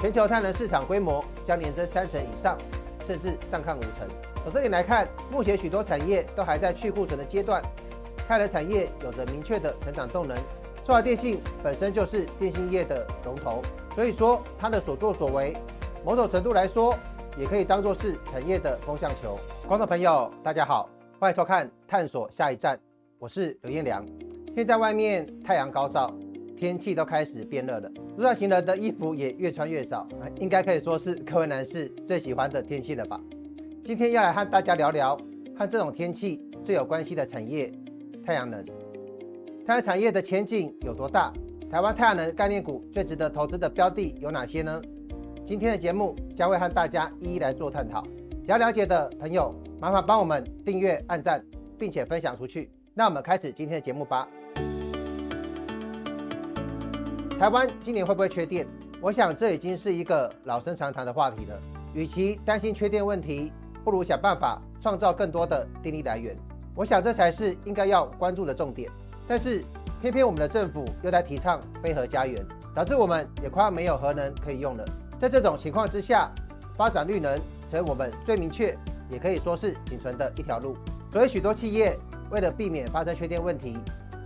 全球太阳能市场规模将年增三成以上，甚至上看五成。从这点来看，目前许多产业都还在去库存的阶段，太阳能产业有着明确的成长动能。中华电信本身就是电信业的龙头，所以说它的所作所为，某种程度来说，也可以当作是产业的风向球。观众朋友，大家好，欢迎收看《探索下一站》，我是刘彦良。现在外面太阳高照，天气都开始变热了，路上行人的衣服也越穿越少，应该可以说是各位男士最喜欢的天气了吧？今天要来和大家聊聊和这种天气最有关系的产业——太阳能。太阳产业的前景有多大？台湾太阳能概念股最值得投资的标的有哪些呢？今天的节目将会和大家一一来做探讨。想要了解的朋友，麻烦帮我们订阅、按赞，并且分享出去。那我们开始今天的节目吧。台湾今年会不会缺电？我想这已经是一个老生常谈的话题了。与其担心缺电问题，不如想办法创造更多的电力来源。我想这才是应该要关注的重点。但是偏偏我们的政府又在提倡非核家园，导致我们也快要没有核能可以用了。在这种情况之下，发展绿能成为我们最明确，也可以说是仅存的一条路。所以许多企业为了避免发生缺电问题，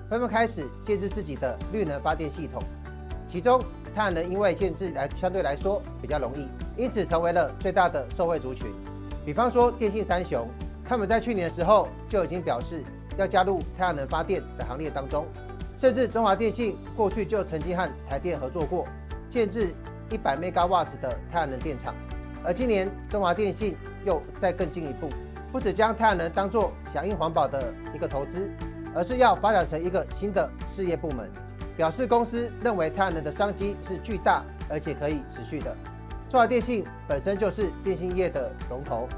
纷纷开始建制自己的绿能发电系统。其中太阳能因为建制来相对来说比较容易，因此成为了最大的受惠族群。比方说电信三雄，他们在去年的时候就已经表示。要加入太阳能发电的行列当中，甚至中华电信过去就曾经和台电合作过，建制一百 mega 的太阳能电厂。而今年中华电信又再更进一步，不只将太阳能当作响应环保的一个投资，而是要发展成一个新的事业部门，表示公司认为太阳能的商机是巨大而且可以持续的。中华电信本身就是电信业的龙头，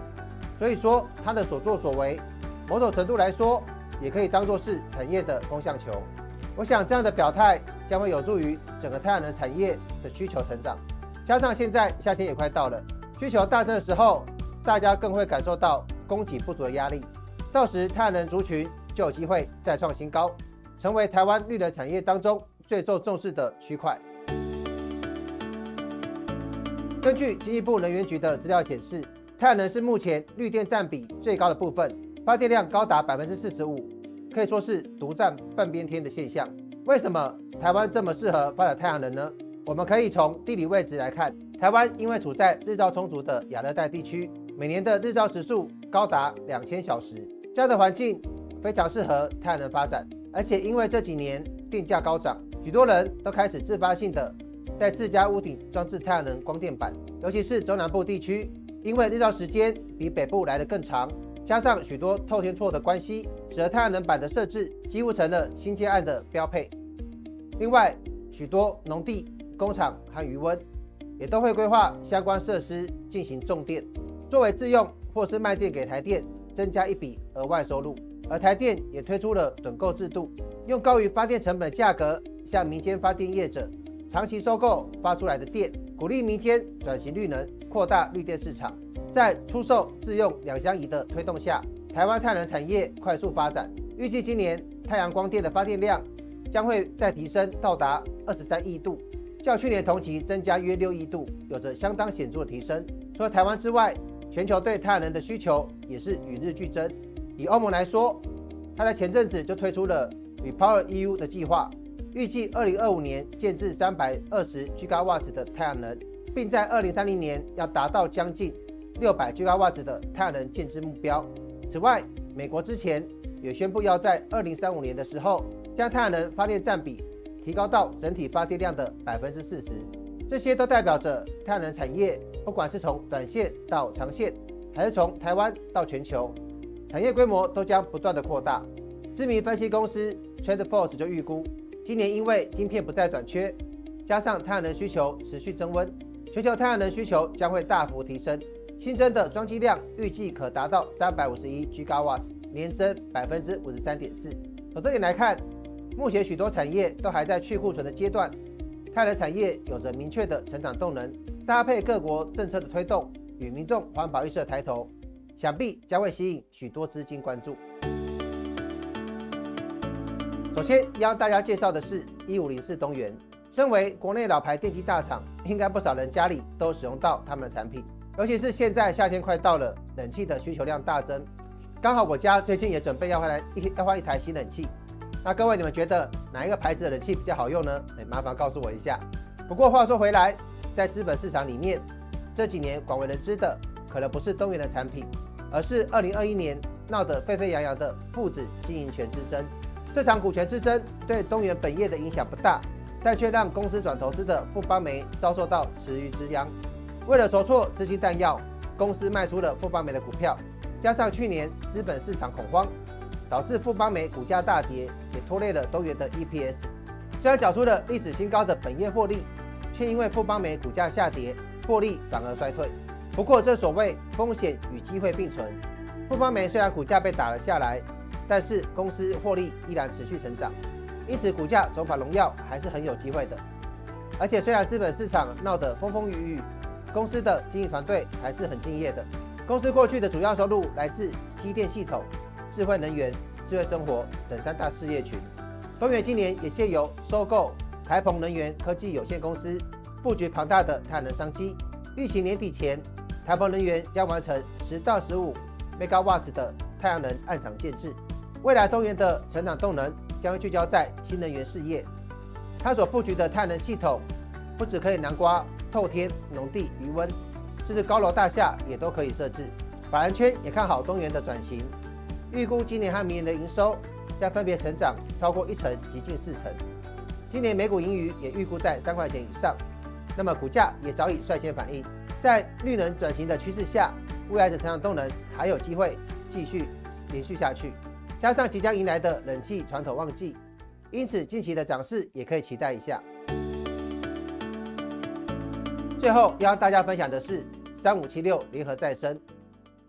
所以说它的所作所为，某种程度来说。也可以当做是产业的风向球。我想这样的表态将会有助于整个太阳能产业的需求成长。加上现在夏天也快到了，需求大增的时候，大家更会感受到供给不足的压力。到时太阳能族群就有机会再创新高，成为台湾绿能产业当中最受重视的区块。根据经济部能源局的资料显示，太阳能是目前绿电占比最高的部分。发电量高达百分之四十五，可以说是独占半边天的现象。为什么台湾这么适合发展太阳能呢？我们可以从地理位置来看，台湾因为处在日照充足的亚热带地区，每年的日照时数高达两千小时，这样的环境非常适合太阳能发展。而且因为这几年电价高涨，许多人都开始自发性的在自家屋顶装置太阳能光电板，尤其是中南部地区，因为日照时间比北部来得更长。加上许多透天厝的关系，使得太阳能板的设置几乎成了新建案的标配。另外，许多农地、工厂和渔温也都会规划相关设施进行种电，作为自用或是卖电给台电，增加一笔额外收入。而台电也推出了趸购制度，用高于发电成本的价格向民间发电业者长期收购发出来的电，鼓励民间转型绿能，扩大绿电市场。在出售自用两相宜的推动下，台湾太阳能产业快速发展。预计今年太阳光电的发电量将会再提升到达二十三亿度，较去年同期增加约六亿度，有着相当显著的提升。除了台湾之外，全球对太阳能的需求也是与日俱增。以欧盟来说，它在前阵子就推出了 Repower EU 的计划，预计二零二五年建制三百二十 g 瓦的太阳能，并在二零三零年要达到将近。六百吉瓦子的太阳能建制目标。此外，美国之前也宣布要在二零三五年的时候，将太阳能发电占比提高到整体发电量的百分之四十。这些都代表着太阳能产业，不管是从短线到长线，还是从台湾到全球，产业规模都将不断的扩大。知名分析公司 TrendForce 就预估，今年因为晶片不再短缺，加上太阳能需求持续增温，全球太阳能需求将会大幅提升。新增的装机量预计可达到三百五十一 g 瓦，年增百分之五十三点四。从这点来看，目前许多产业都还在去库存的阶段，太阳能产业有着明确的成长动能，搭配各国政策的推动与民众环保意识的抬头，想必将会吸引许多资金关注。首先要大家介绍的是一五零四东元，身为国内老牌电机大厂，应该不少人家里都使用到他们的产品。尤其是现在夏天快到了，冷气的需求量大增。刚好我家最近也准备要换来一要换一台新冷气。那各位你们觉得哪一个牌子的冷气比较好用呢？哎，麻烦告诉我一下。不过话说回来，在资本市场里面，这几年广为人知的可能不是东元的产品，而是2021年闹得沸沸扬扬的父子经营权之争。这场股权之争对东元本业的影响不大，但却让公司转投资的富邦煤遭受到池鱼之殃。为了筹措资金弹药，公司卖出了富邦煤的股票，加上去年资本市场恐慌，导致富邦煤股价大跌，也拖累了东元的 EPS。虽然缴出了历史新高的本业获利，却因为富邦煤股价下跌，获利反而衰退。不过这所谓风险与机会并存，富邦煤虽然股价被打了下来。但是公司获利依然持续成长，因此股价走法荣耀还是很有机会的。而且虽然资本市场闹得风风雨雨，公司的经营团队还是很敬业的。公司过去的主要收入来自机电系统、智慧能源、智慧生活等三大事业群。东元今年也借由收购台鹏能源科技有限公司，布局庞大的太阳能商机。预期年底前，台鹏能源将完成十到十五 megawatts 的太阳能暗场建制。未来东元的成长动能将会聚焦在新能源事业，它所布局的太阳能系统不只可以南瓜、透天、农地、余温，甚至高楼大厦也都可以设置。法人圈也看好东元的转型，预估今年和明年的营收将分别成长超过一成及近四成。今年每股盈余也预估在三块钱以上，那么股价也早已率先反应。在绿能转型的趋势下，未来的成长动能还有机会继续延续下去。加上即将迎来的冷气传统旺季，因此近期的涨势也可以期待一下。最后要大家分享的是三五七六联合再生，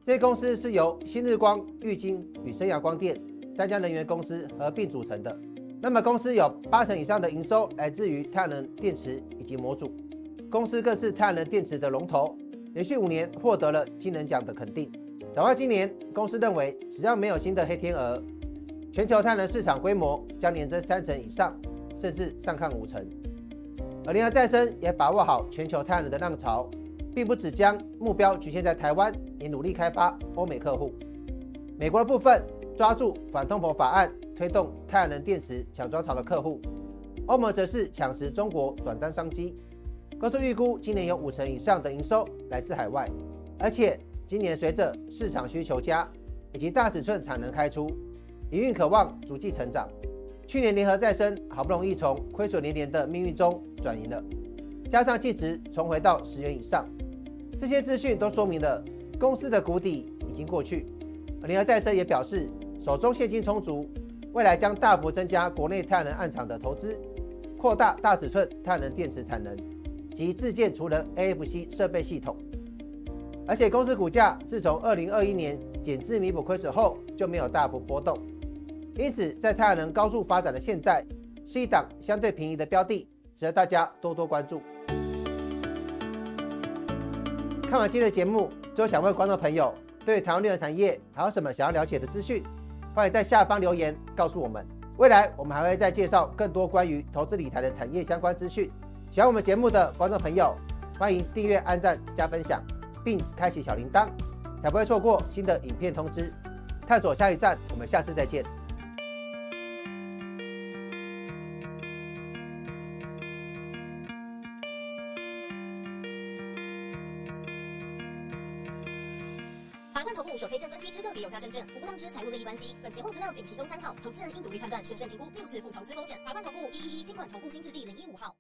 这公司是由新日光、玉晶与升阳光电三家能源公司合并组成的。那么公司有八成以上的营收来自于太阳能电池以及模组，公司更是太阳能电池的龙头，连续五年获得了金人奖的肯定。展望今年，公司认为只要没有新的黑天鹅，全球太阳能市场规模将年增三成以上，甚至上看五成。而联合再生也把握好全球太阳能的浪潮，并不只将目标局限在台湾，也努力开发欧美客户。美国的部分抓住反通膨法案推动太阳能电池抢装潮的客户，欧盟则是抢食中国短单商机。公司预估今年有五成以上的营收来自海外，而且。今年随着市场需求加以及大尺寸产能开出，营运渴望逐季成长。去年联合再生好不容易从亏损连连的命运中转移了，加上净值重回到十元以上，这些资讯都说明了公司的谷底已经过去。联合再生也表示，手中现金充足，未来将大幅增加国内太阳能暗厂的投资，扩大大尺寸太阳能电池产能及自建除能 AFC 设备系统。而且公司股价自从二零二一年减资弥补亏损后就没有大幅波动，因此在太阳能高速发展的现在，是一档相对便宜的标的，值得大家多多关注。看完今天的节目，最后想问观众朋友，对台湾绿能产业还有什么想要了解的资讯？欢迎在下方留言告诉我们。未来我们还会再介绍更多关于投资理财的产业相关资讯。喜欢我们节目的观众朋友，欢迎订阅、按赞、加分享。并开启小铃铛，才不会错过新的影片通知。探索下一站，我们下次再见。华冠投顾所推荐分析之个别有价证券，无不当之财务利益关系。本节目资料仅提供参考，投资人应独立判断、审慎评估，并自负投资风险。华冠投顾一一一金管投顾新字第零一五号。